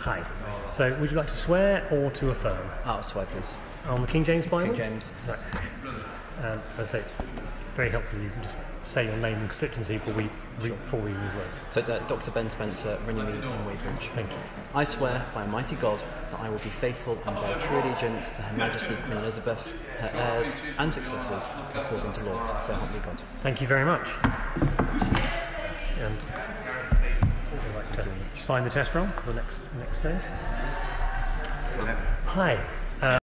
Hi. So, would you like to swear or to affirm? I'll swear, please. On the King James Bible? King James. Right. And as I say, very helpful. You can just say your name and constituency before we read, before we read these words. So it's uh, Dr. Ben Spencer, Runnymede and Weybridge. Thank you. I swear by Almighty God that I will be faithful and bear true allegiance to Her Majesty Queen Elizabeth, her heirs and successors, according to law. So help me God. Thank you very much. And would you like to sign the test roll for the next next day? Hi. Uh,